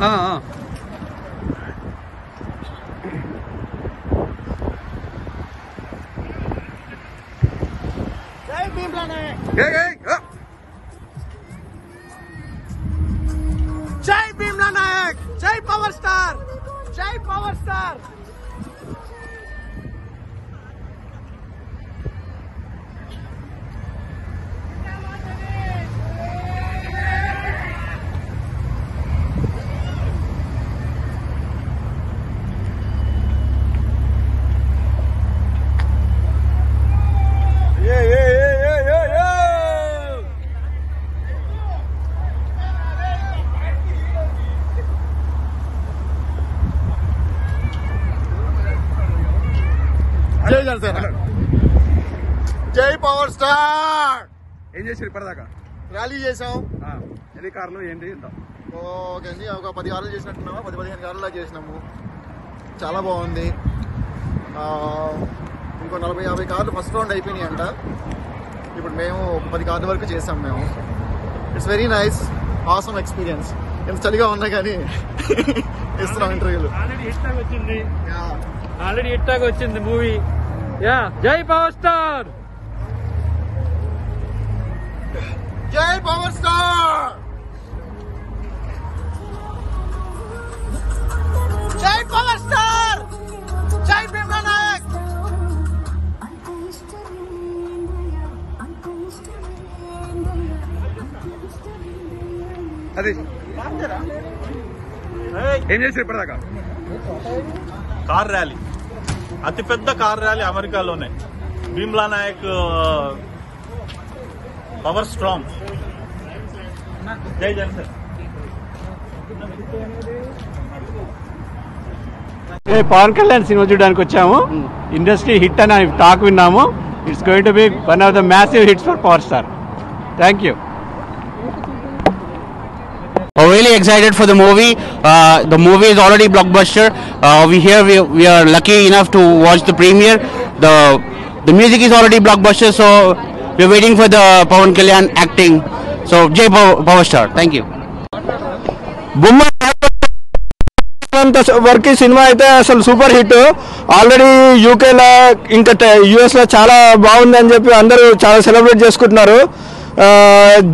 ఆ, ఆ. ఏయ్, ఏయ్, ఆ. జై భీమ్లా నాయక్ జై పవర్ స్టార్ జై జనసేన. జై పవర్ స్టార్. ఏం చేసారు ఇప్పటిదాకా? ర్యాలీ చేసాం ఎన్ని కార్లు ఏంటి ఓకే అండి ఒక పది కార్లు చేసినట్టున్నాము పది పదిహేను కార్లు చేసినాము. చాలా బాగుంది. ఇంకో నలభై యాభై కార్లు ఫస్ట్ రౌండ్ అయిపోయినాయి అంట ఇప్పుడు మేము ఒక పది కార్ల వరకు చేసాం మేము. It's very nice awesome experience ఎంత చలిగా ఉన్నా కానీ ఇస్తున్నాం ఇంటర్వ్యూలు ఆల్రెడీ హిట్ టాక్ వచ్చింది. ఆల్రెడీ హిట్ టాక్ వచ్చింది మూవీ యా జై పవర్ స్టార్ జై పవర్ స్టార్ జై పవర్ స్టార్ జై భీమ్లా నాయక్ అది ఏం చేసారు ఇప్పటిదాకా కార్ ర్యాలీ అతిపెద్ద కార్ ర్యాలీ అమెరికాలోనే. Bheemla Nayak power strong. జై జనసేన పవన్ కళ్యాణ్ సినిమా చూడడానికి వచ్చాము. ఇండస్ట్రీ హిట్ అని టాక్ విన్నాము. It's going to be one of the massive hits for power star thank you really excited for the movie. Uh, the movie is already blockbuster. Uh, we here we, we are lucky enough to watch the premiere. The the music is already blockbuster, so we're waiting for the Pawan Kalyan acting. So Jay Power, Star, thank you. బొమ్మ వరకు cinema అయితే అసలు super hit already యూకేలో ఇంకా యుఎస్లో చాలా బాగుంది అని చెప్పి అందరూ చాలా సెలబ్రేట్ చేసుకుంటున్నారు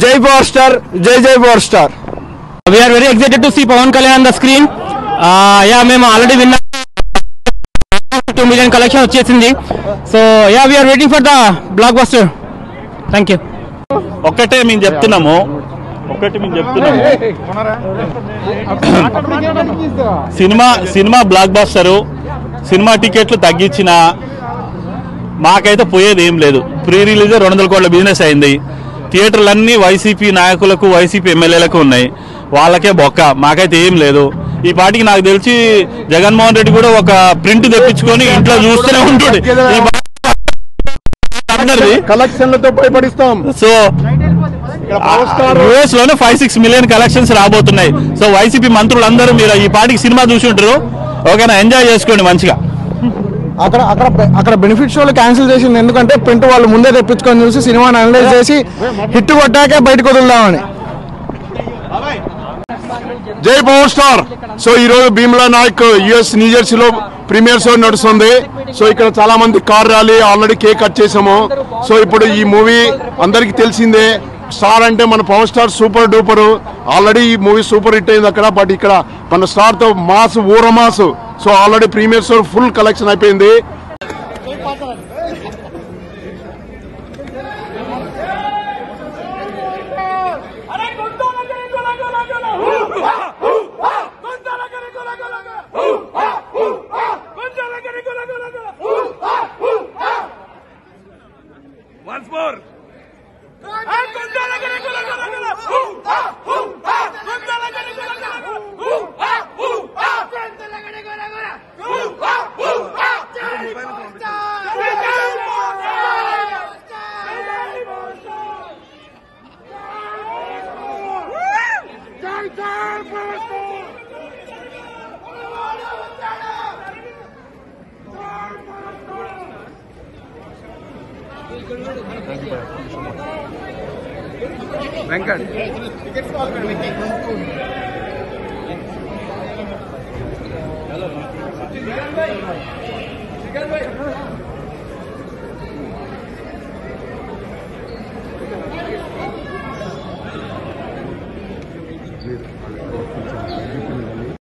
జై పవర్ స్టార్ జై జై power star we are very excited to see Pawan Kalyan the screen yeah మేము ఆల్రెడీ విన్నా టూ మిలియన్ కలెక్షన్ వచ్చేసింది. So yeah we are waiting for the blockbuster thank you ఒక్కటే మేము చెప్తున్నాము. ఒక్కటి మేము చెప్తున్నాము. సినిమా సినిమా బ్లాక్ బాస్టరు సినిమా టికెట్లు తగ్గించిన మాకైతే పోయేది ఏం లేదు. ప్రీ రిలీజ్ రెండు వందల కోట్ల బిజినెస్ అయింది. థియేటర్లన్నీ వైసీపీ నాయకులకు వైసీపీ ఎమ్మెల్యేలకు ఉన్నాయి. వాళ్ళకే బొక్క. మాకైతే ఏం లేదు. ఈ పాటికి నాకు తెలిసి జగన్మోహన్ రెడ్డి కూడా ఒక ప్రింట్ తెప్పించుకొని ఇంట్లో చూస్తూనే ఉంటుంది కలెక్షన్లతో భయపడిస్తాం. సో యుఎస్లోనే ఫైవ్ సిక్స్ మిలియన్ కలెక్షన్స్ రాబోతున్నాయి. సో వైసీపీ మంత్రులందరూ మీరు ఈ పాటికి సినిమా చూసి ఉంటారు. ఓకేనా? ఎంజాయ్ చేసుకోండి మంచిగా. అక్కడ అక్కడ అక్కడ బెనిఫిట్ షోలు క్యాన్సిల్ చేసింది ఎందుకంటే ప్రింట్ వాళ్ళు ముందే తెప్పించుకొని చూసి సినిమాని అనలైజ్ చేసి హిట్ కొట్టాకే బయటకు వదులుదామని. జై పవర్ స్టార్. సో ఈ రోజు భీమ్లా నాయక్ యుఎస్ న్యూజెర్సీలో ప్రీమియర్ షో నడుస్తుంది. సో ఇక్కడ చాలా మంది car rally already cake cut చేసాము. సో ఇప్పుడు ఈ మూవీ అందరికి తెలిసిందే స్టార్ అంటే మన power star super duper. Already ఈ మూవీ సూపర్ హిట్ అయింది అక్కడ బట్ ఇక్కడ మన స్టార్తో మాస్ ఊర mass. So already premiere show full collection అయిపోయింది. Thank you, Thank you so much. Venkat. Hello.